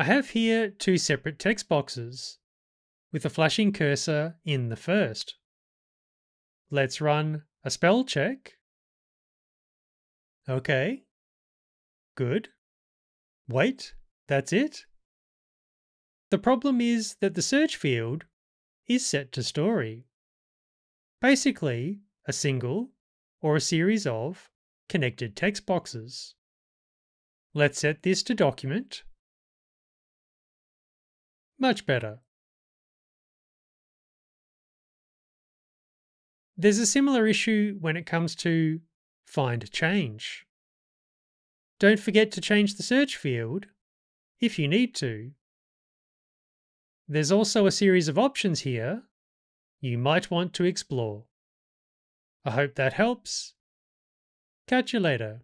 I have here two separate text boxes with a flashing cursor in the first. Let's run a spell check. Okay. Good. Wait, that's it? The problem is that the search field is set to story. Basically, a single or a series of connected text boxes. Let's set this to document. Much better. There's a similar issue when it comes to find change. Don't forget to change the search field if you need to. There's also a series of options here you might want to explore. I hope that helps. Catch you later.